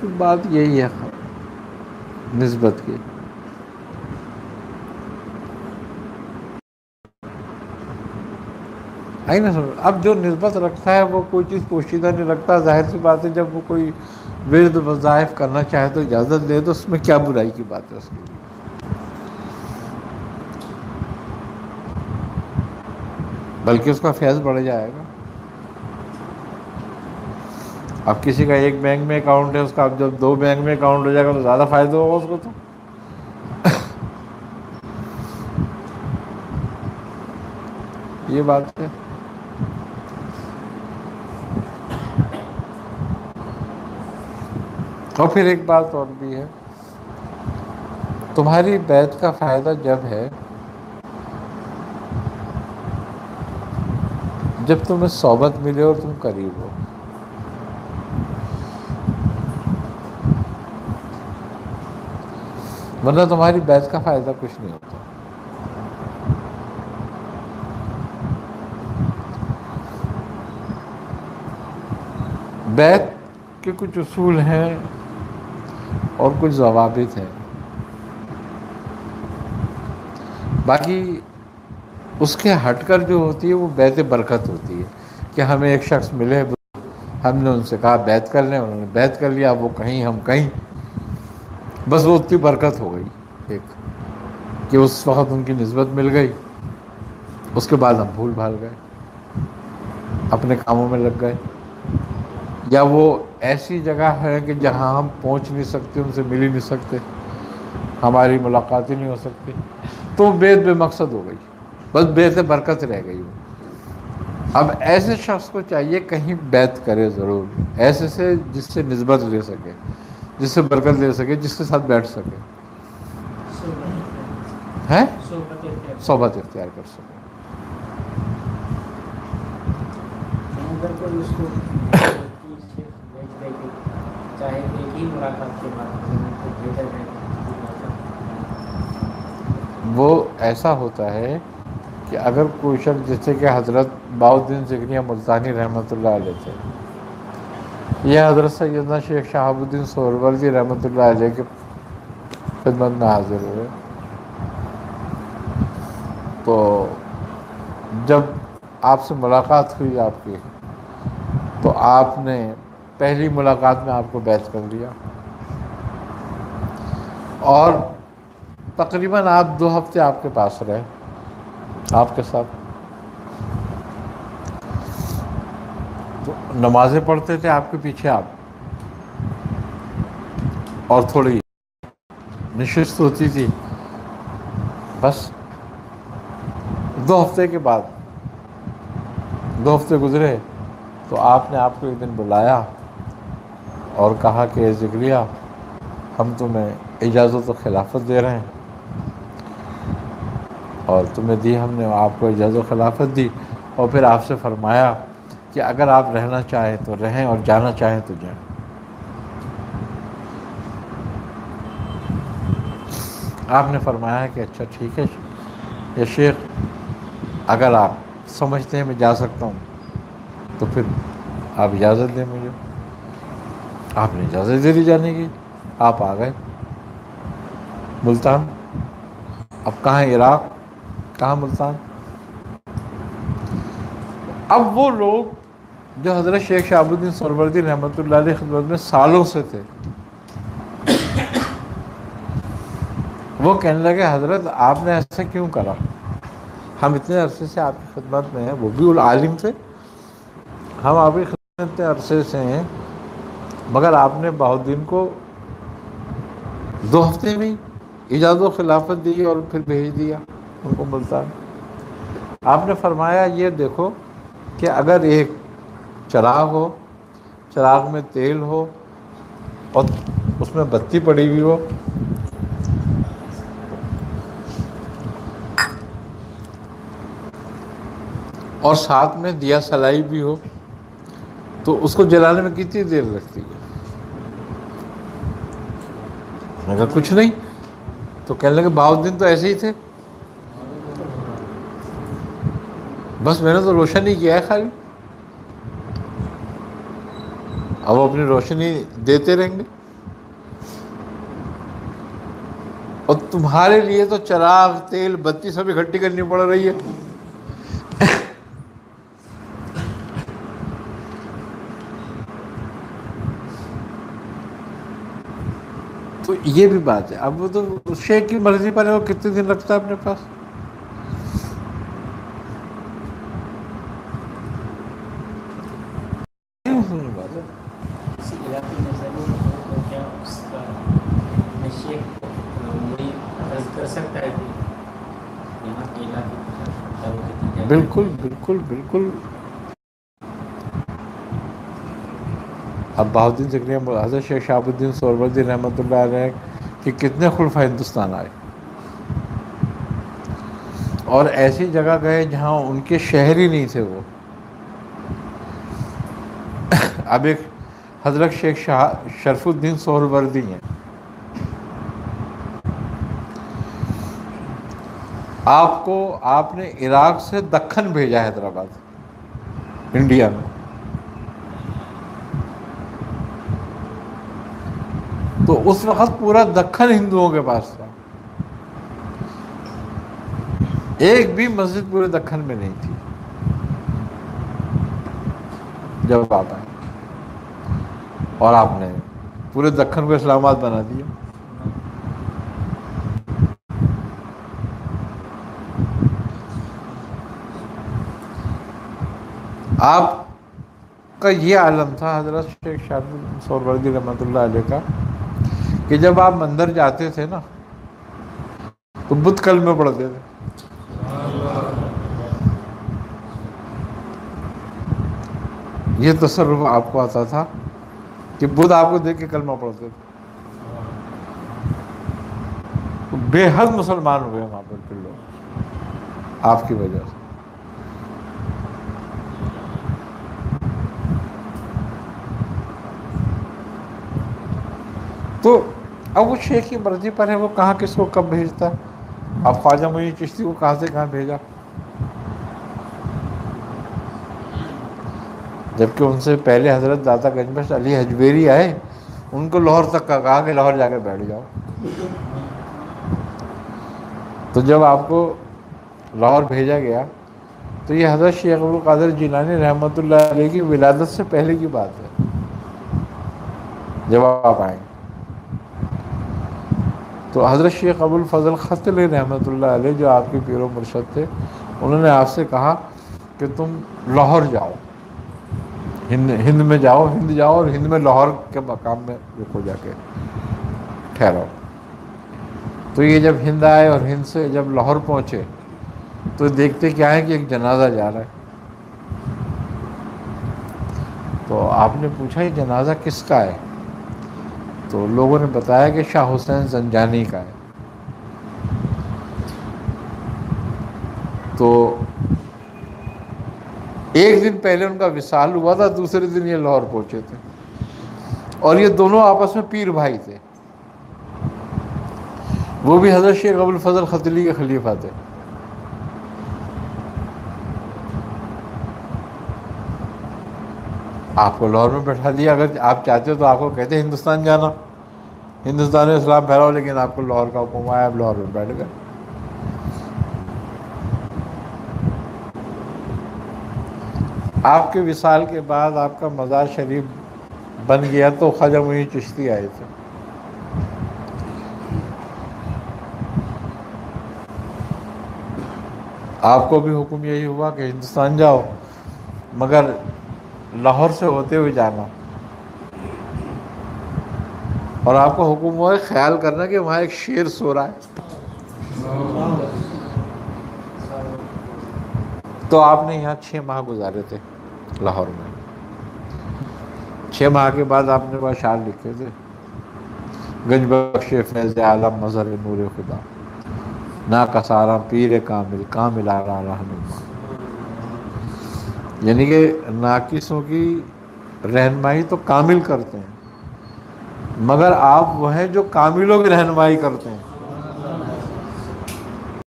तो बात यही है। नस्बत की। आई ना समझ अब जो नस्बत रखता है, वो कोई चीज़ पोशीदा नहीं रखता। ज़ाहिर सी बात है, जब वो कोई विरद वज़ाइफ करना चाहे तो इजाज़त दे तो उसमें क्या बुराई की बात है उसकी? बल्कि उसका फैज़ बढ़ जाएगा। अब किसी का एक बैंक में अकाउंट है, उसका अब जब दो बैंक में अकाउंट हो जाएगा तो ज़्यादा फ़ायदा होगा उसको तो। ये बात है। और फिर एक बात और भी है। तुम्हारी बैत का फ़ायदा जब है, जब तुम्हें सोबत मिले और तुम करीब हो। वरना तुम्हारी बैत का फ़ायदा कुछ नहीं होता। बैत के कुछ असूल हैं और कुछ जवाबित हैं। बाकी उसके हटकर जो होती है, वो बैत बरकत होती है कि हमें एक शख्स मिले, हमने उनसे कहा बैत कर लें। उन्होंने बैत कर लिया, वो कहीं, हम कहीं। बस वो उतनी बरकत हो गई, एक, कि उस वक्त उनकी नस्बत मिल गई, उसके बाद हम भूल भाल गए, अपने कामों में लग गए। या वो ऐसी जगह है कि जहाँ हम पहुँच नहीं सकते, उनसे मिल ही नहीं सकते, हमारी मुलाकात ही नहीं हो सकती। तो बेद बेमकसद हो गई, बस बेत बरकत रह गई वो। अब ऐसे शख्स को चाहिए कहीं बैत करे ज़रूर, ऐसे से जिससे नस्बत ले सके। जिससे बरकत ले सके, जिसके साथ बैठ सके। हैं? सोबत इख्तियार कर सके। वो ऐसा होता है कि अगर कोई शख्स, जैसे कि हज़रत बाउद्दीन जिगनिया मुल्तानी रहमत थे यह हज़रत सैदना शेख शहाबुद्दीन सोरवर सोरवर्दी रहमत के खिदमत में हाजिर हुए। तो जब आपसे मुलाकात हुई आपकी तो आपने पहली मुलाकात में आपको बैत कर लिया। और तकरीबन आप दो हफ़्ते आपके पास रहे, आपके साथ। नमाजें पढ़ते थे आपके पीछे आप। और थोड़ी निशिस्त होती थी। बस। दो हफ़्ते के बाद, दो हफ़्ते गुजरे तो आपने आपको एक दिन बुलाया और कहा कि जिक्रिया हम तुम्हें इजाज़त तो खिलाफत दे रहे हैं। और तुम्हें दी हमने, आपको इजाज़त खिलाफत दी। और फिर आपसे फरमाया कि अगर आप रहना चाहें तो रहें और जाना चाहें तो जाएँ। आपने फरमाया है कि अच्छा ठीक है। ये शेख, अगर आप समझते हैं मैं जा सकता हूँ तो फिर आप इजाज़त दें मुझे। आपने इजाज़त दे दी जाने की। आप आ गए। मुल्तान, अब कहाँ इराक़? कहाँ मुल्तान? अब वो लोग जो हज़रत शेख शाहबुद्दीन सरवर्दी रहमत खिदमत में सालों से थे, वो कहने लगे, हज़रत, आपने ऐसा क्यों करा? हम इतने अरसे से आपकी खिदमत में हैं, वो भी आलिम थे। हम आपकी खिदमत इतने अरसे से हैं, मगर आपने बहुद्दीन को दो हफ़्ते में इजाज़त खिलाफत दी और फिर भेज दिया, उनको मुल्तान। आपने फरमाया, ये देखो कि अगर एक चराग हो, चराग में तेल हो और उसमें बत्ती पड़ी हुई हो, और साथ में दिया सलाई भी हो तो उसको जलाने में कितनी देर लगती है? अगर कुछ नहीं तो कहने लगे बाउद्दीन दिन तो ऐसे ही थे। बस मैंने तो रोशन ही किया है खाली। अब वो अपनी रोशनी देते रहेंगे। और तुम्हारे लिए तो चराग, तेल, बत्ती सब इकट्ठी करनी पड़ रही है। तो ये भी बात है। अब वो तो शेख की मर्ज़ी पर है, वो कितने दिन रखता है अपने पास? बिल्कुल बिल्कुल बिल्कुल। अब बहाउद्दीन जक्रिया हज़रत शेख शाहबुद्दीन सोरवर्दी रहमत रहे कि कितने खुलफा हिंदुस्तान आए। और ऐसी जगह गए जहाँ उनके शहर ही नहीं थे वो। अब एक हज़रत शेख शाह शरफुद्दीन सोहरवर्दी हैं। आपको आपने इराक से दखन भेजा हैदराबाद, इंडिया में। तो उस वक्त पूरा दखन हिंदुओं के पास था। एक भी मस्जिद पूरे दखन में नहीं थी। जब आप आए और आपने पूरे दखन को इस्लामाबाद बना दिया। आपका ये आलम था, हज़रत शेख शाह सोरवर्दी रहमत का, कि जब आप मंदिर जाते थे ना तो बुद्ध कल में पढ़ते थे। ये तसरुफ आपको आता था कि बुद्ध आपको देख के कलमा पढ़ते थे। तो बेहद मुसलमान हुए वहाँ पर फिर लोग, आपकी वजह से। तो अब वो शेख की मर्ज़ी पर है, वो कहाँ किसको कब भेजता? अब ख्वाजा मुझे चिश्ती को कहाँ से कहाँ भेजा? जबकि उनसे पहले हज़रत दाता गंजबश अली हजबेरी आए, उनको लाहौर तक का कहा कि लाहौर जाकर बैठ जाओ। तो जब आपको लाहौर भेजा गया तो ये हज़रत शेख अब्दुल कादर जिलानी रहमत की विलादत से पहले की बात है। जब आप आएँगे तो हज़रत शेख अबुल फ़ज़ल ख़तल रहमत ला जो आपके पीर मुर्शद थे, उन्होंने आपसे कहा कि तुम लाहौर जाओ। हिंद हिंद में जाओ, हिंद जाओ और हिंद में लाहौर के मकाम में रुको जाके, ठहरो। तो ये जब हिंद आए और हिंद से जब लाहौर पहुँचे तो देखते क्या है कि एक जनाजा जा रहा है। तो आपने पूछा, ये जनाजा किसका है? तो लोगों ने बताया कि शाह हुसैन जंजानी का है। तो एक दिन पहले उनका विशाल हुआ था, दूसरे दिन ये लाहौर पहुँचे थे। और ये दोनों आपस में पीर भाई थे। वो भी हज़रत शेख अबुल फजल खतली के खलीफा थे। आपको लाहौर में बैठा दिया। अगर आप चाहते हो तो आपको कहते हिंदुस्तान जाना। हिंदुस्तान में इस्लाम फैलाओ, लेकिन आपको लाहौर का हुक्म आया, आप लाहौर में बैठ गए। आपके विशाल के बाद आपका मज़ार शरीफ बन गया तो ख्वाजा मुही चिश्ती आए थे। आपको भी हुक्म यही हुआ कि हिंदुस्तान जाओ, मगर लाहौर से होते हुए जाना। और आपको हुक्म हुआ है, ख्याल करना कि वहाँ एक शेर सो रहा है। तो आपने यहाँ छः माह गुजारे थे लाहौर में। छः माह के बाद आपने वह शार लिखे थे। गंज बख्श फैज आलम मजहर नूर खुदा। ना कसारा पीर कामिल कामिल आरा रहनुमा यानी कि नाकिसों की रहनमाई तो कामिल करते हैं। मगर आप वह हैं जो कामिलों की रहनमाई करते हैं।